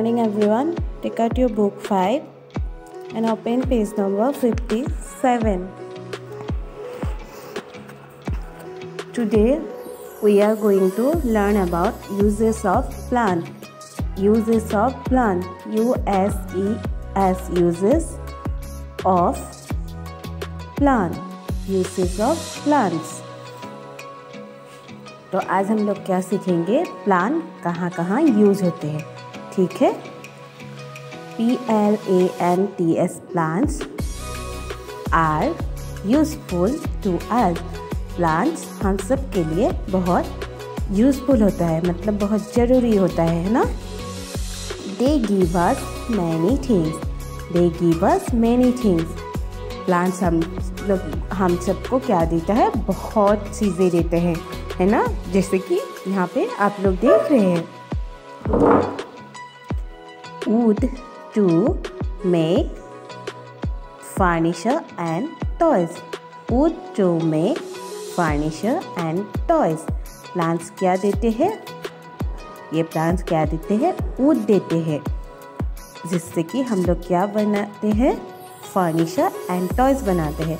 morning everyone. Take out your book 5 and open page number 57. Today we are going to learn about uses of plant. Uses of plant. U S E S uses of plant. Uses of plants. तो आज हम लोग क्या सीखेंगे plan कहाँ कहाँ use होते हैं ठीक है? P L A N T S plants are useful to us plants हम सब के लिए बहुत यूजफुल होता है मतलब बहुत ज़रूरी होता है ना? They give us many things they give us many things plants हम लोग हम सबको क्या देता है? बहुत चीज़ें देते हैं, है ना? जैसे कि यहाँ पे आप लोग देख रहे हैं। Wood to make furniture and toys wood to make furniture and toys plants क्या देते हैं? ये प्लांट्स क्या देते हैं? ऊद देते हैं। जिससे कि हम लोग क्या बनाते हैं? फर्नीचर एंड टॉयज बनाते हैं।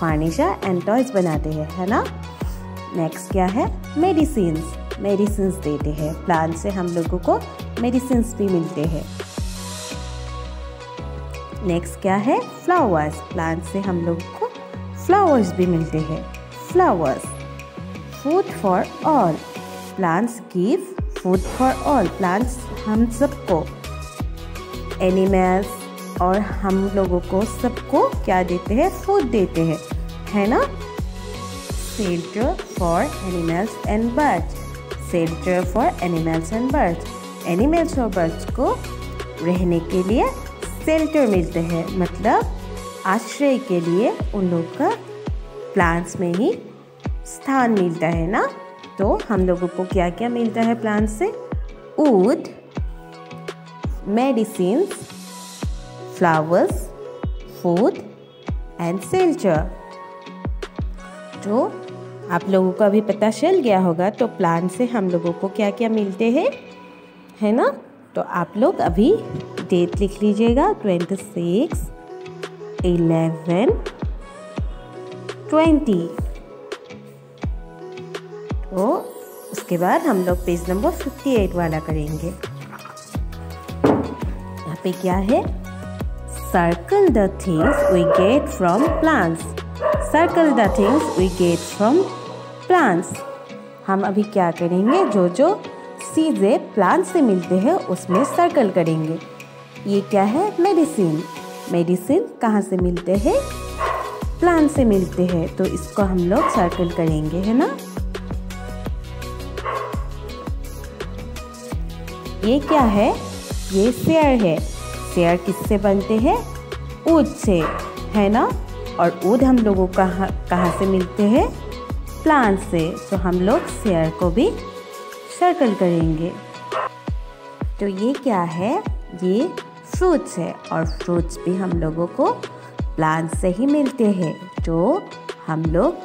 फर्नीचर एंड टॉयज बनाते हैं, है ना? नेक्स्ट क्या है? मेडिसिन मेडिसिन देते हैं। प्लांट से हम लोगों को मेडिसिन भी मिलते हैं। नेक्स्ट क्या है? फ्लावर्स प्लांट से हम लोगों को फ्लावर्स भी मिलते हैं। Flowers food for all plants give food for all plants हम सबको एनिमल्स और हम लोगों को सबको क्या देते हैं? फ़ूड देते हैं। है ना? Shelter for animals and birds. Shelter for animals and birds animals और बर्ड्स को रहने के लिए शेल्टर मिलते हैं मतलब आश्रय के लिए उन लोग का प्लांट्स में ही स्थान मिलता है ना? तो हम लोगों को क्या क्या मिलता है प्लांट से? Wood medicine flowers food and shelter तो आप लोगों को अभी पता चल गया होगा तो प्लान से हम लोगों को क्या क्या मिलते हैं, है ना? तो आप लोग अभी डेट लिख लीजिएगा ट्वेंटी सिक्स इलेवन ट्वेंटी तो उसके बाद हम लोग पेज नंबर फिफ्टी एट वाला करेंगे। यहाँ पे क्या है? Circle the things we get from plants circle the things we get from plants हम अभी क्या करेंगे? जो जो चीज़ें प्लांट से मिलते हैं, उसमें सर्कल करेंगे। ये क्या है? मेडिसिन मेडिसिन कहाँ से मिलते हैं? प्लांट से मिलते हैं। तो इसको हम लोग सर्कल करेंगे, है ना? ये क्या है? ये शेयर है। शेयर किससे बनते हैं? ऊद से, है ना? और ऊद हम लोगों को कहाँ कहाँ से मिलते हैं? प्लांट से। तो हम लोग शेयर को भी सर्कल करेंगे। तो ये क्या है? ये फ्रूट्स है और फ्रूट्स भी हम लोगों को प्लांट से ही मिलते हैं। तो हम लोग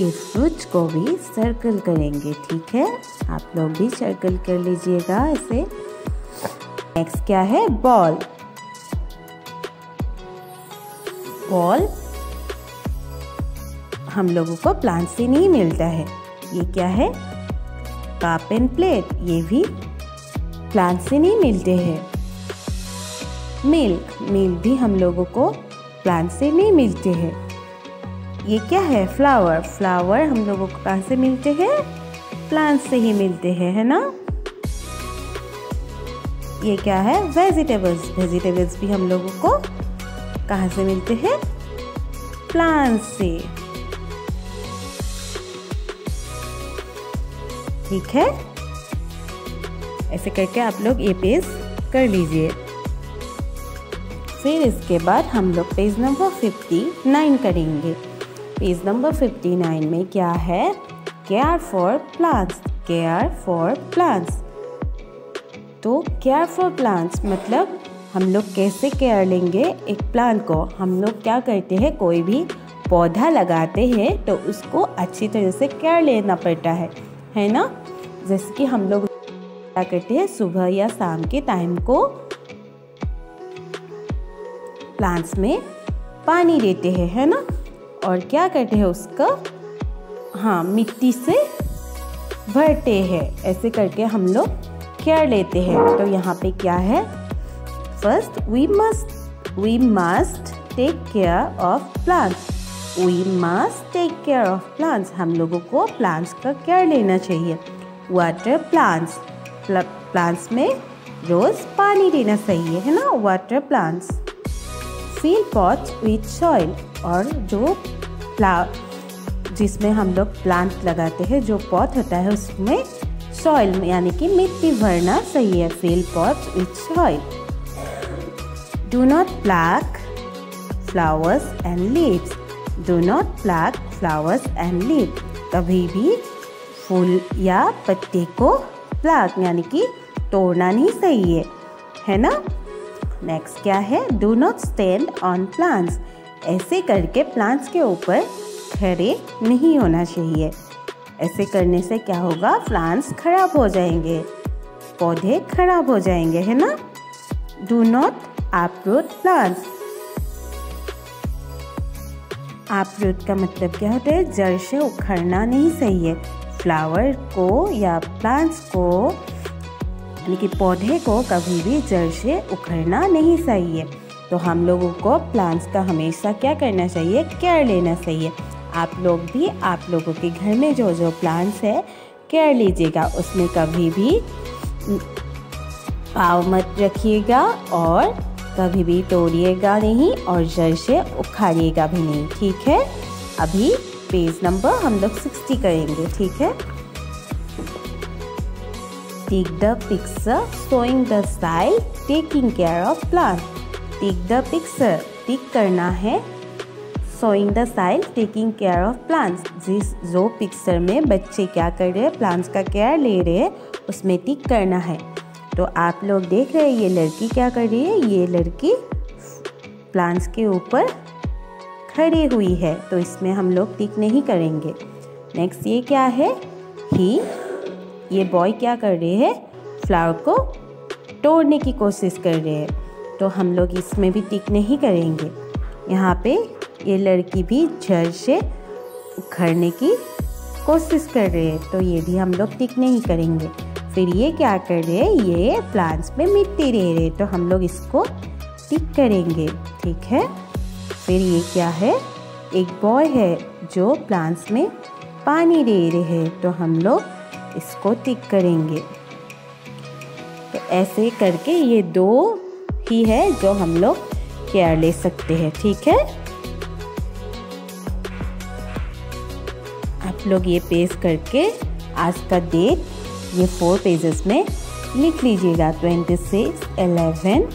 इस फ्रूट्स को भी सर्कल करेंगे, ठीक है? आप लोग भी सर्कल कर लीजिएगा इसे। नेक्स्ट क्या है? बॉल बॉल हम लोगों को प्लांट से नहीं मिलता है। ये क्या है? कप एंड प्लेट ये भी प्लांट से नहीं मिलते हैं। मिल्क मिल्क भी हम लोगों को प्लांट से नहीं मिलते हैं। ये क्या है? फ्लावर फ्लावर हम लोगों को कहाँ से मिलते हैं? प्लांट से ही मिलते हैं, है ना? ये क्या है? वेजिटेबल्स वेजिटेबल्स भी हम लोगों को कहाँ से मिलते हैं? प्लांट से। ठीक है? ऐसे करके आप लोग ये पेज कर लीजिए। फिर इसके बाद हम लोग पेज नंबर फिफ्टी नाइन करेंगे। पेज नंबर फिफ्टी नाइन में क्या है? Care for plants care for plants तो केयर फॉर प्लांट्स मतलब हम लोग कैसे केयर लेंगे एक प्लांट को? हम लोग क्या करते हैं? कोई भी पौधा लगाते हैं तो उसको अच्छी तरह से केयर लेना पड़ता है। है ना? जैसे कि हम लोग क्या करते हैं? सुबह या शाम के टाइम को प्लांट्स में पानी देते हैं, है ना? और क्या करते हैं उसका? हाँ मिट्टी से भरते हैं। ऐसे करके हम लोग केयर लेते हैं। तो यहाँ पे क्या है? First we must we must take care of plants we must take care of plants हम लोगों को प्लांट्स का केयर लेना चाहिए। वाटर प्लांट्स प्लांट्स में रोज पानी देना चाहिए, है ना? Water plants fill pot with soil और जो जिसमें हम लोग प्लांट लगाते हैं, जो पॉट होता है, उसमें सॉइल यानी कि मिट्टी भरना सही है fill pot with soil do not pluck flowers and leaves do not pluck flowers and leave कभी भी फूल या पत्ते को प्लाक यानी कि तोड़ना नहीं सही है है ना? नेक्स्ट क्या है? Do not stand on plants ऐसे करके प्लांट्स के ऊपर खड़े नहीं होना चाहिए। ऐसे करने से क्या होगा? प्लांट्स खराब हो जाएँगे, पौधे खराब हो जाएँगे, है ना? Do not uproot plants uproot का मतलब क्या होता है? जड़ से उखड़ना नहीं सही है। फ्लावर को या प्लांट्स को, यानी कि पौधे को कभी भी जड़ से उखड़ना नहीं सही है। तो हम लोगों को प्लांट्स का हमेशा क्या करना चाहिए? केयर लेना चाहिए। आप लोग भी, आप लोगों के घर में जो जो प्लांट्स है केयर लीजिएगा। उसमें कभी भी पाव मत रखिएगा और कभी भी तोड़िएगा नहीं और जड़ से उखाड़िएगा भी नहीं, ठीक है? अभी पेज नंबर हम लोग सिक्सटी करेंगे, ठीक है? Tick the picture showing the style taking care of plant tick the picture tick करना है। Showing the soil taking care of plants जिस, जो पिक्चर में बच्चे क्या कर रहे हैं प्लांट्स का केयर ले रहे हैं, उसमें टिक करना है। तो आप लोग देख रहे हैं, ये लड़की क्या कर रही है? ये लड़की प्लांट्स के ऊपर खड़ी हुई है तो इसमें हम लोग टिक नहीं करेंगे। नेक्स्ट ये क्या है? ही ये बॉय क्या कर रहे हैं? फ्लावर को तोड़ने की कोशिश कर रहे हैं तो हम लोग इसमें भी टिक नहीं करेंगे। यहाँ पे ये लड़की भी जड़ से उखड़ने की कोशिश कर रहे हैं तो ये भी हम लोग टिक नहीं करेंगे। फिर ये क्या कर रहे हैं? ये प्लांट्स में मिट्टी दे रहे तो हम लोग इसको टिक करेंगे, ठीक है? फिर ये क्या है? एक बॉय है जो प्लांट्स में पानी दे रहे हैं। तो हम लोग इसको टिक करेंगे। तो ऐसे करके ये दो ही है जो हम लोग केयर ले सकते हैं, ठीक है? आप लोग ये पेज करके आज का डेट ये फोर पेजेस में लिख लीजिएगा ट्वेंटी सिक्स एलेवन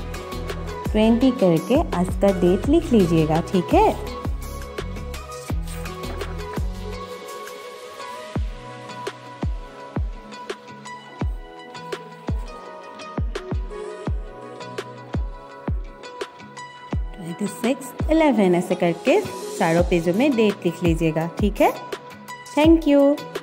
ट्वेंटी करके आज का डेट लिख लीजिएगा, ठीक है ट्वेंटी सिक्स एलेवन ऐसे करके चारों पेजों में डेट लिख लीजिएगा, ठीक है थैंक you.